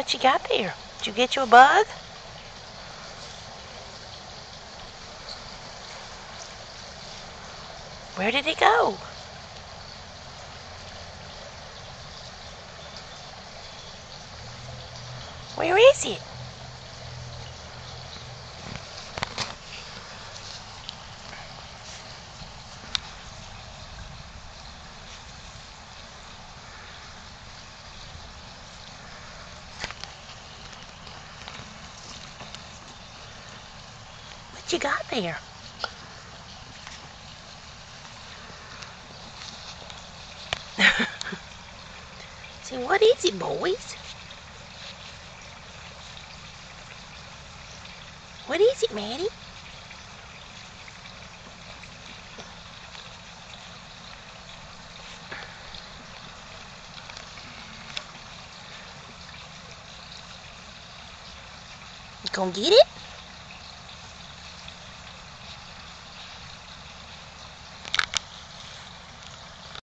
What you got there? Did you get you a bug? Where did it go? Where is it? What you got there? See, what is it, boys? What is it, Mattie? You gonna get it?